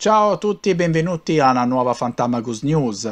Ciao a tutti e benvenuti alla nuova Fantamagus News.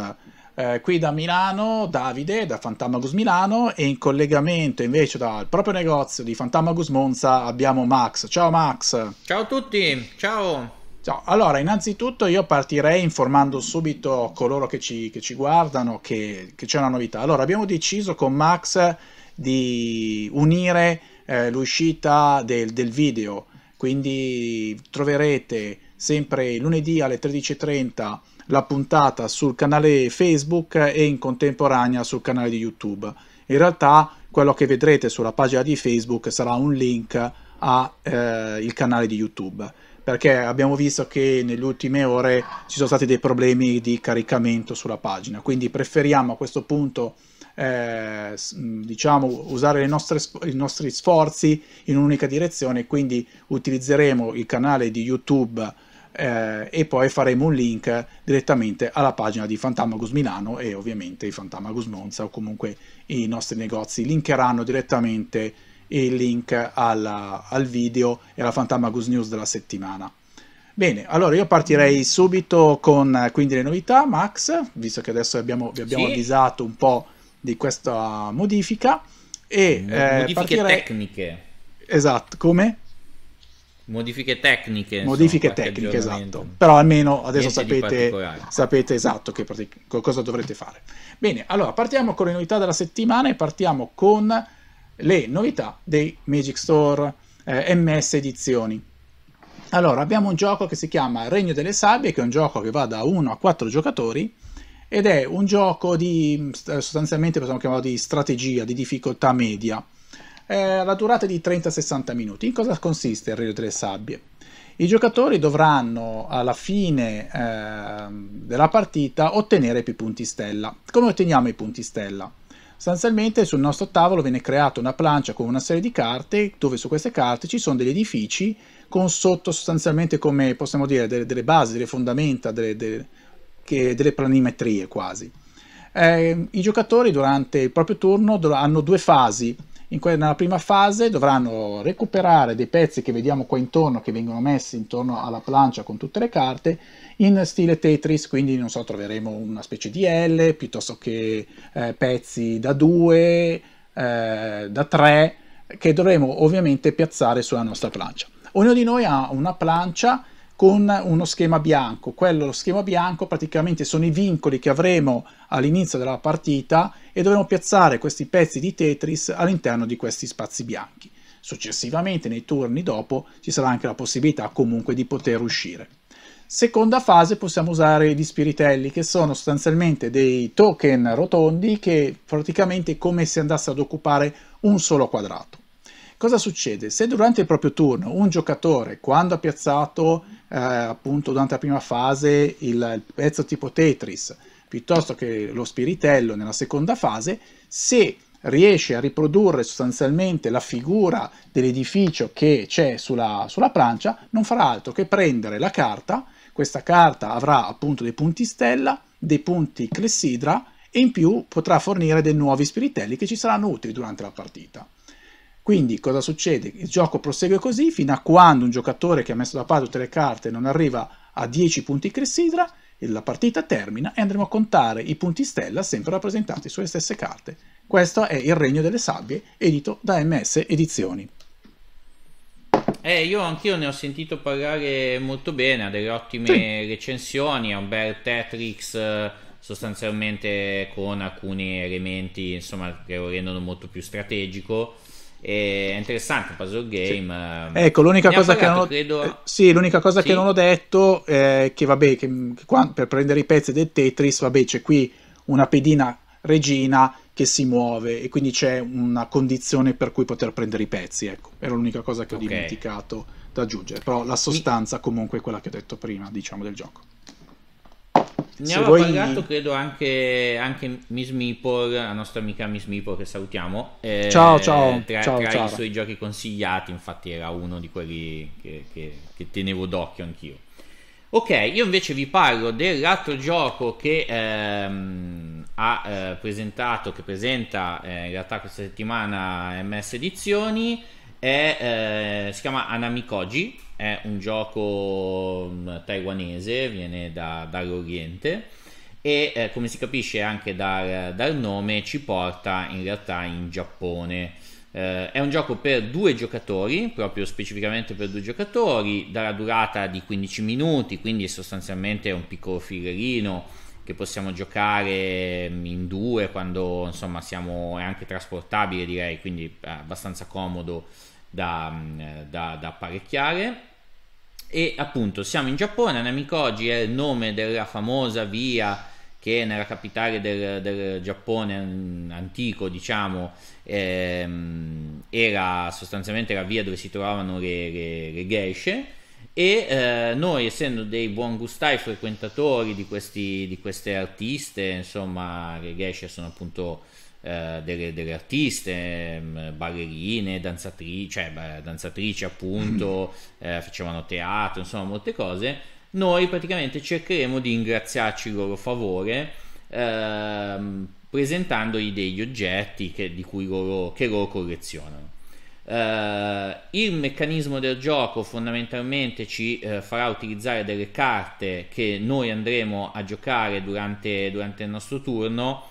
Eh, qui da Milano, Davide da Fantamagus Milano e in collegamento invece dal proprio negozio di Fantamagus Monza abbiamo Max. Ciao Max. Ciao a tutti, ciao. Ciao, allora innanzitutto io partirei informando subito coloro che ci, che ci guardano che, che, c'è una novità. Allora abbiamo deciso con Max di unire eh, l'uscita del, del video, quindi troverete sempre lunedì alle 13.30 la puntata sul canale Facebook e in contemporanea sul canale di YouTube. In realtà quello che vedrete sulla pagina di Facebook sarà un link al eh, canale di YouTube perché abbiamo visto che nelle ultime ore ci sono stati dei problemi di caricamento sulla pagina, quindi preferiamo a questo punto eh, diciamo usare nostre, i nostri sforzi in un'unica direzione, quindi utilizzeremo il canale di YouTube eh, e poi faremo un link direttamente alla pagina di Fantamagus Milano e ovviamente i Fantamagus Monza o comunque i nostri negozi linkeranno direttamente il link alla, al video e alla Fantamagus News della settimana. Bene, allora io partirei subito con quindi le novità, Max, visto che adesso abbiamo, vi abbiamo sì. avvisato un po' di questa modifica. E, modifiche eh, partirei... tecniche. Esatto, come? Modifiche tecniche. Modifiche insomma, tecniche, esatto. Però almeno adesso sapete, sapete, esatto che cosa dovrete fare. Bene, allora partiamo con le novità della settimana e partiamo con le novità dei Magic Store eh, MS Edizioni. Allora, abbiamo un gioco che si chiama Regno delle Sabbie, che è un gioco che va da 1 a 4 giocatori ed è un gioco di sostanzialmente possiamo chiamarlo di strategia, di difficoltà media eh, la durata è di 30-60 minuti. In cosa consiste il Regno delle Sabbie? I giocatori dovranno alla fine eh, della partita ottenere più punti stella. Come otteniamo i punti stella? Sostanzialmente sul nostro tavolo viene creata una plancia con una serie di carte dove su queste carte ci sono degli edifici con sotto sostanzialmente come possiamo dire delle, delle basi, delle fondamenta, delle, delle, che, delle planimetrie quasi. Eh, I giocatori durante il proprio turno hanno due fasi que- nella prima fase dovranno recuperare dei pezzi che vediamo qua intorno, che vengono messi intorno alla plancia con tutte le carte, in stile Tetris, quindi non so, troveremo una specie di L, piuttosto che eh, pezzi da 2, eh, da 3, che dovremo ovviamente piazzare sulla nostra plancia. Ognuno di noi ha una plancia con uno schema bianco. Quello, lo schema bianco praticamente sono i vincoli che avremo all'inizio della partita e dovremo piazzare questi pezzi di Tetris all'interno di questi spazi bianchi. Successivamente, nei turni dopo, ci sarà anche la possibilità comunque di poter uscire. Seconda fase possiamo usare gli spiritelli che sono sostanzialmente dei token rotondi che praticamente come se andassero ad occupare un solo quadrato. Cosa succede? Se durante il proprio turno un giocatore, quando ha piazzato eh, appunto durante la prima fase il, il pezzo tipo Tetris, piuttosto che lo spiritello nella seconda fase, se riesce a riprodurre sostanzialmente la figura dell'edificio che c'è sulla, sulla plancia, non farà altro che prendere la carta, questa carta avrà appunto dei punti stella, dei punti clessidra e in più potrà fornire dei nuovi spiritelli che ci saranno utili durante la partita. Quindi cosa succede? Il gioco prosegue così fino a quando un giocatore che ha messo da parte tutte le carte non arriva a 10 punti cressidra, la partita termina e andremo a contare i punti stella sempre rappresentati sulle stesse carte. Questo è Il Regno delle Sabbie, edito da MS Edizioni. Eh, io anch'io ne ho sentito parlare molto bene, ha delle ottime sì. recensioni, è un bel Tetris eh, sostanzialmente con alcuni elementi insomma, che lo rendono molto più strategico è interessante puzzle game. Sì. Ecco, l'unica cosa, parlato, che, non ho, credo... eh, sì, l'unica cosa sì. che non ho detto è che, vabbè, che, che qua, per prendere i pezzi del Tetris, vabbè, c'è qui una pedina regina che si muove e quindi c'è una condizione per cui poter prendere i pezzi. Ecco, era l'unica cosa che ho okay. dimenticato da aggiungere. Però la sostanza, comunque, è quella che ho detto prima, diciamo, del gioco. Ne aveva voi... parlato credo anche, anche Miss Meeple, la nostra amica Miss Meeple che salutiamo. Eh, ciao ciao. Tra, ciao, tra ciao. i suoi giochi consigliati, infatti era uno di quelli che, che, che, tenevo d'occhio anch'io. Ok, io invece vi parlo dell'altro gioco che ehm, ha eh, presentato, che presenta eh, in realtà questa settimana MS Edizioni è, eh, si chiama Anamikoji, è un gioco mm, taiwanese, viene da, dall'Oriente e eh, come si capisce anche dal, dal, nome ci porta in realtà in Giappone. Eh, è un gioco per due giocatori, proprio specificamente per due giocatori, dalla durata di 15 minuti, quindi sostanzialmente è un piccolo filerino che possiamo giocare mm, in due quando insomma siamo, è anche trasportabile direi, quindi abbastanza comodo da, mm, da, da apparecchiare. E appunto siamo in Giappone, Namikoji è il nome della famosa via che nella capitale del, del Giappone antico, diciamo, ehm, era sostanzialmente la via dove si trovavano le, le, le geishe e eh, noi essendo dei buon gustai frequentatori di, questi, di queste artiste, insomma, le geishe sono appunto eh, delle, delle, artiste, mm, ballerine, danzatrici, cioè danzatrici appunto, eh, facevano teatro, insomma molte cose, noi praticamente cercheremo di ingraziarci il loro favore ehm, presentandogli degli oggetti che, di cui loro, che loro collezionano. Uh, il meccanismo del gioco fondamentalmente ci uh, farà utilizzare delle carte che noi andremo a giocare durante, durante il nostro turno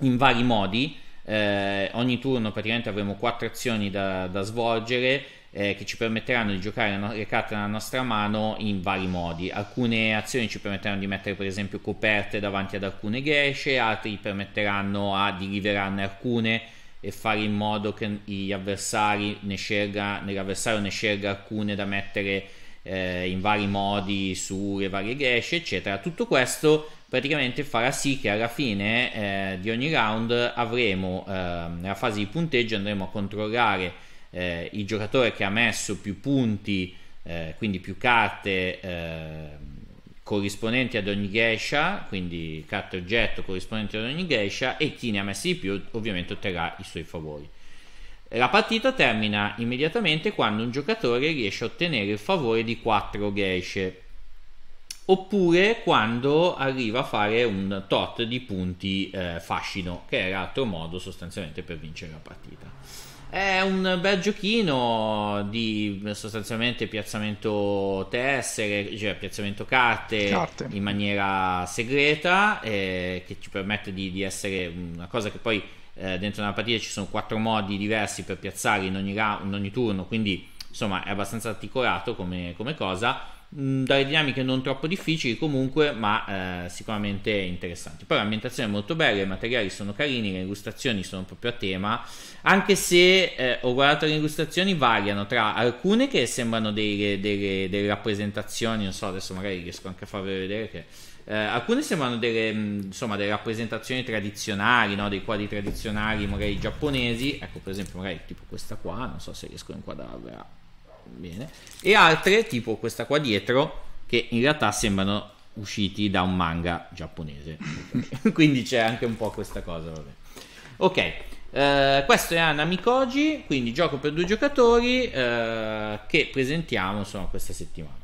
in vari modi. Eh, ogni turno praticamente avremo quattro azioni da, da svolgere eh, che ci permetteranno di giocare le carte nella nostra mano in vari modi. Alcune azioni ci permetteranno di mettere per esempio coperte davanti ad alcune geishe, altri permetteranno a, di liberarne alcune e fare in modo che gli avversari ne scelga, l'avversario ne scelga alcune da mettere eh, in vari modi sulle varie geishe, eccetera. Tutto questo praticamente farà sì che alla fine eh, di ogni round avremo eh, nella fase di punteggio andremo a controllare eh, il giocatore che ha messo più punti, eh, quindi più carte eh, corrispondenti ad ogni geisha, quindi carte oggetto corrispondenti ad ogni geisha e chi ne ha messi di più ovviamente otterrà i suoi favori. La partita termina immediatamente quando un giocatore riesce a ottenere il favore di 4 geishe oppure quando arriva a fare un tot di punti eh, fascino, che è l'altro modo sostanzialmente per vincere la partita. È un bel giochino di sostanzialmente piazzamento tessere, cioè piazzamento carte, carte. in maniera segreta, eh, che ci permette di, di, essere una cosa che poi eh, dentro una partita ci sono quattro modi diversi per piazzare in ogni, in ogni turno, quindi insomma è abbastanza articolato come, come cosa Mm, dalle dinamiche non troppo difficili comunque ma eh, sicuramente interessanti. Poi l'ambientazione è molto bella i materiali sono carini le illustrazioni sono proprio a tema anche se eh, ho guardato le illustrazioni variano tra alcune che sembrano delle, delle, delle, rappresentazioni non so adesso magari riesco anche a farvi vedere che eh, alcune sembrano delle, mm, insomma, delle rappresentazioni tradizionali no? dei quadri tradizionali magari giapponesi. Ecco per esempio magari tipo questa qua non so se riesco a inquadrarla bene, e altre tipo questa qua dietro che in realtà sembrano usciti da un manga giapponese. quindi c'è anche un po' questa cosa. Vabbè. Ok, eh, questo è Anamikoji, quindi gioco per due giocatori eh, che presentiamo insomma questa settimana.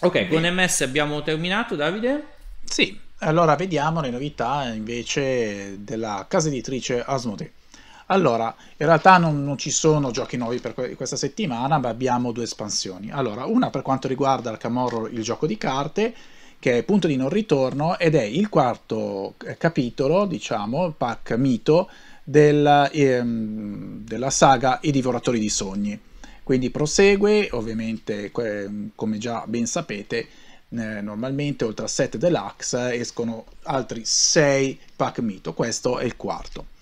Ok, con MS abbiamo terminato, Davide? Sì, allora vediamo le novità invece della casa editrice Asmodee. Allora, in realtà non, non, ci sono giochi nuovi per questa settimana, ma abbiamo due espansioni. Allora, una per quanto riguarda Camorro, il gioco di carte, che è punto di non ritorno ed è il quarto eh, capitolo, diciamo, pack mito della, ehm, della saga I divoratori di sogni. Quindi prosegue, ovviamente, come già ben sapete, eh, normalmente oltre a 7 deluxe escono altri 6 pack mito, questo è il quarto.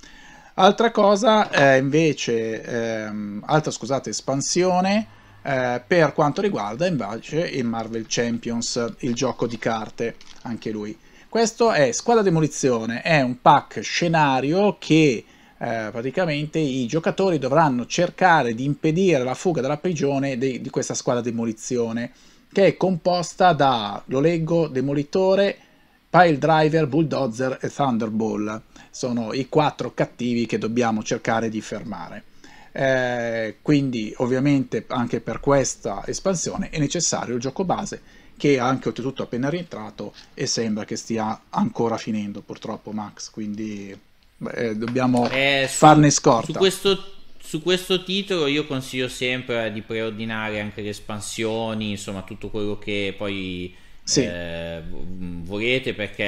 Altra cosa eh, invece, ehm, altra scusate, espansione eh, per quanto riguarda invece il Marvel Champions, il gioco di carte, anche lui. Questo è Squadra Demolizione, è un pack scenario che eh, praticamente i giocatori dovranno cercare di impedire la fuga dalla prigione di, di questa squadra demolizione, che è composta da, lo leggo, demolitore, pile driver, bulldozer e thunderball sono i quattro cattivi che dobbiamo cercare di fermare. Eh, quindi ovviamente anche per questa espansione è necessario il gioco base che anche oltretutto appena rientrato e sembra che stia ancora finendo purtroppo Max, quindi eh, dobbiamo eh, su, farne scorta. Su questo, su questo titolo io consiglio sempre di preordinare anche le espansioni, insomma tutto quello che poi sì. eh, volete perché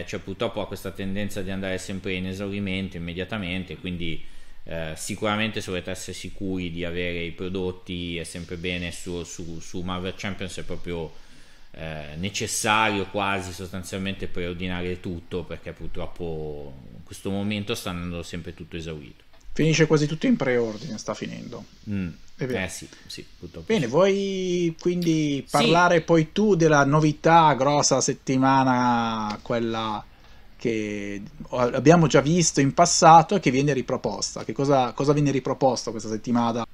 eh, cioè, purtroppo ha questa tendenza di andare sempre in esaurimento immediatamente, quindi eh, sicuramente se volete essere sicuri di avere i prodotti è sempre bene su, su, su Marvel Champions è proprio eh, necessario quasi sostanzialmente preordinare tutto perché purtroppo in questo momento sta andando sempre tutto esaurito. Finisce quasi tutto in preordine, sta finendo. Mm. Eh sì, sì, Bene, sì. vuoi quindi parlare sì. poi tu della novità grossa settimana, quella che abbiamo già visto in passato e che viene riproposta? Che cosa, cosa viene riproposto questa settimana?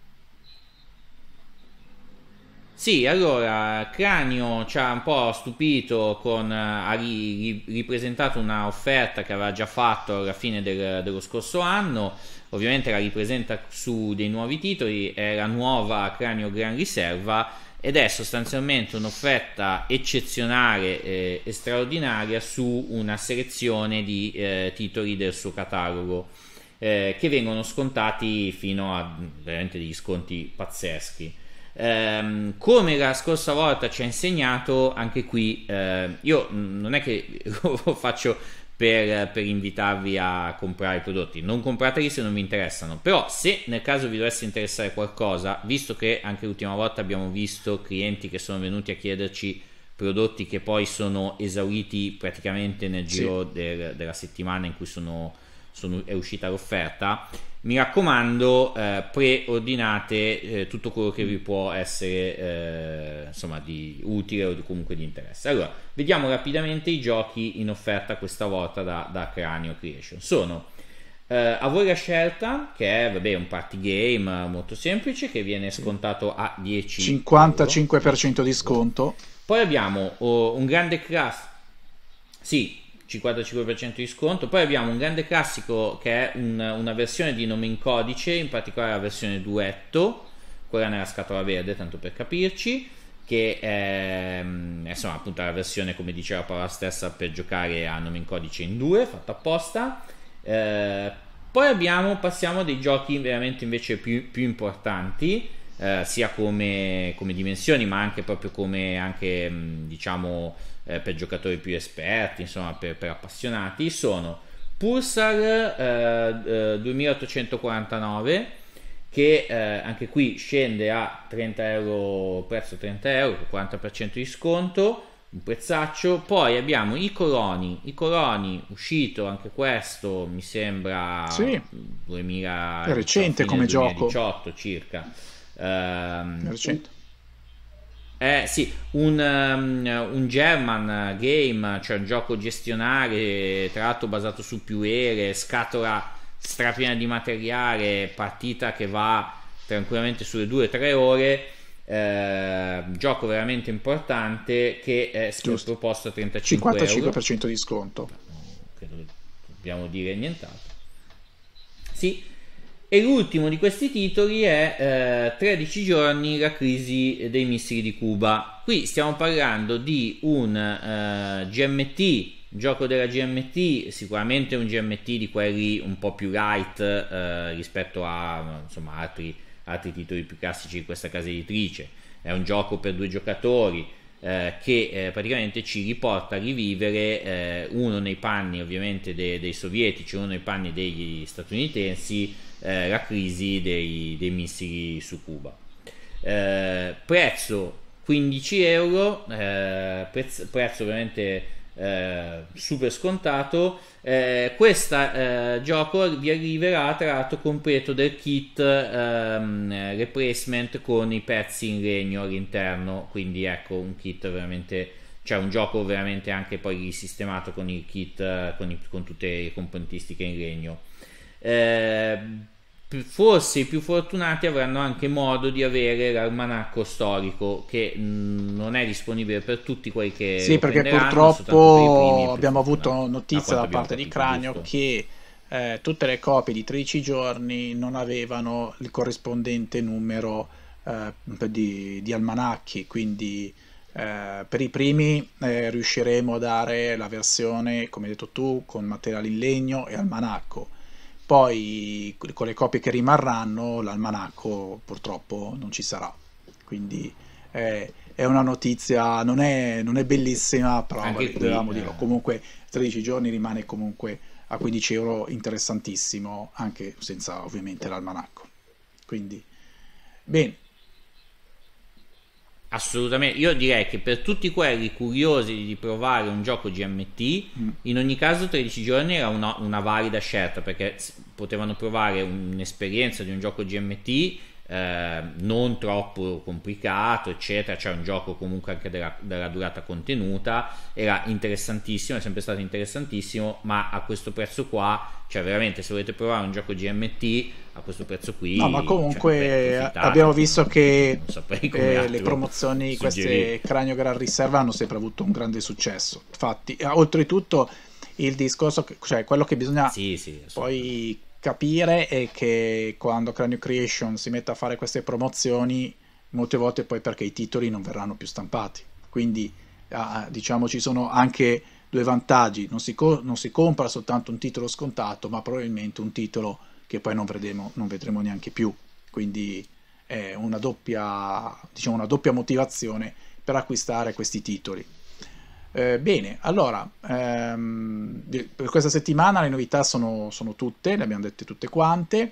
Sì, allora Cranio ci ha un po' stupito con ha ripresentato una offerta che aveva già fatto alla fine del, dello scorso anno ovviamente la ripresenta su dei nuovi titoli, è la nuova Cranio Gran Riserva ed è sostanzialmente un'offerta eccezionale eh, e straordinaria su una selezione di eh, titoli del suo catalogo eh, che vengono scontati fino a veramente degli sconti pazzeschi. Um, come la scorsa volta ci ha insegnato, anche qui uh, io non è che lo faccio per, per, invitarvi a comprare i prodotti. Non comprateli se non vi interessano, però se nel caso vi dovesse interessare qualcosa, visto che anche l'ultima volta abbiamo visto clienti che sono venuti a chiederci prodotti che poi sono esauriti praticamente nel giro sì. del, della settimana in cui sono, sono, è uscita l'offerta, mi raccomando, eh, preordinate eh, tutto quello che vi può essere eh, insomma di utile o di, comunque di interesse. Allora, vediamo rapidamente i giochi in offerta questa volta da, da Cranio Creation. Sono eh, a voi la scelta, che è vabbè, un party game molto semplice che viene scontato a 10 55% euro. di sconto. Poi abbiamo oh, un grande class. Sì, 55% di sconto. Poi abbiamo un grande classico che è un, una versione di nome in codice, in particolare la versione duetto, quella nella scatola verde, tanto per capirci, che è mm, insomma appunto la versione, come diceva la parola stessa, per giocare a nome in codice in due, fatta apposta. Eh, poi abbiamo, passiamo a dei giochi veramente invece più, più importanti. Eh, sia come, come, dimensioni ma anche proprio come anche, mm, diciamo eh, per giocatori più esperti, insomma per, per appassionati, sono Pulsar eh, 2849 eh, che eh, anche qui scende a 30 euro, prezzo 30 euro, 40% di sconto, un prezzaccio. Poi abbiamo i Coroni, i Coroni uscito anche questo mi sembra sì. 2000, è recente come 2018 gioco circa. Recente. Eh sì, un, um, un, German game, cioè un gioco gestionale, tra l'altro basato su più ere, scatola strapiena di materiale, partita che va tranquillamente sulle 2-3 ore. Eh, gioco veramente importante che è Giusto. proposto a 35 55% euro. di sconto. Credo dobbiamo dire nient'altro. Sì, e l'ultimo di questi titoli è eh, 13 giorni la crisi dei missili di Cuba. Qui stiamo parlando di un eh, GMT, gioco della GMT, sicuramente un GMT di quelli un po' più light eh, rispetto a insomma, altri, altri titoli più classici di questa casa editrice. È un gioco per due giocatori. Eh, che eh, praticamente ci riporta a rivivere eh, uno nei panni ovviamente de- dei sovietici, uno nei panni degli statunitensi eh, la crisi dei, dei, missili su Cuba. Eh, prezzo 15 euro, prezzo, prezzo ovviamente eh, super scontato. Eh, questo eh, gioco vi arriverà tra l'altro completo del kit ehm, replacement con i pezzi in legno all'interno, quindi ecco un kit veramente cioè un gioco veramente anche poi risistemato con il kit con, i, con tutte le componentistiche in legno eh, forse i più fortunati avranno anche modo di avere l'almanacco storico che mh, non è disponibile per tutti quelli che sì perché purtroppo abbiamo avuto notizia da parte di Cranio giusto. che eh, tutte le copie di 13 giorni non avevano il corrispondente numero eh, di, di, almanacchi quindi eh, per i primi eh, riusciremo a dare la versione come hai detto tu con materiale in legno e almanacco poi con le copie che rimarranno l'almanacco purtroppo non ci sarà. Quindi eh, è una notizia, non è, non è bellissima, però Anche qui, dovevamo eh. dirlo. Comunque 13 giorni rimane comunque a 15 euro interessantissimo, anche senza ovviamente l'almanacco. Quindi, bene. Assolutamente, io direi che per tutti quelli curiosi di provare un gioco GMT, mm. in ogni caso 13 giorni era una, una valida scelta perché potevano provare un'esperienza di un gioco GMT eh, non troppo complicato, eccetera. C'è un gioco comunque anche della, della, durata contenuta. Era interessantissimo, è sempre stato interessantissimo, ma a questo prezzo qua, cioè veramente se volete provare un gioco GMT a questo prezzo qui. No, ma comunque cioè, abbiamo visto che eh, le promozioni, queste Cranio Gran Riserva hanno sempre avuto un grande successo. Infatti, oltretutto il discorso, cioè quello che bisogna sì, sì, poi capire è che quando Cranio Creation si mette a fare queste promozioni, molte volte poi perché i titoli non verranno più stampati. Quindi ah, diciamo ci sono anche due vantaggi, non si, co- non si, compra soltanto un titolo scontato, ma probabilmente un titolo che poi non vedremo, non vedremo neanche più. Quindi è una doppia, diciamo, una doppia motivazione per acquistare questi titoli. Eh, bene, allora, ehm, per questa settimana le novità sono, sono, tutte, le abbiamo dette tutte quante.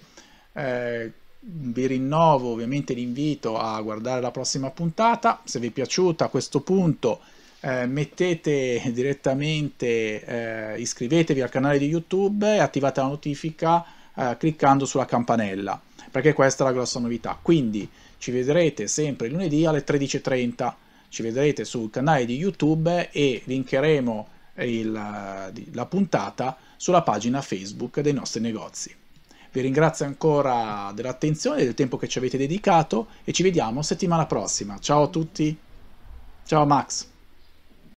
Eh, vi rinnovo ovviamente l'invito a guardare la prossima puntata. Se vi è piaciuta a questo punto, eh, mettete direttamente, eh, iscrivetevi al canale di YouTube e attivate la notifica eh, cliccando sulla campanella, perché questa è la grossa novità. Quindi ci vedrete sempre lunedì alle 13.30 ci vedrete sul canale di YouTube e linkeremo il, la puntata sulla pagina Facebook dei nostri negozi. Vi ringrazio ancora dell'attenzione e del tempo che ci avete dedicato e ci vediamo settimana prossima. Ciao a tutti. Ciao Max.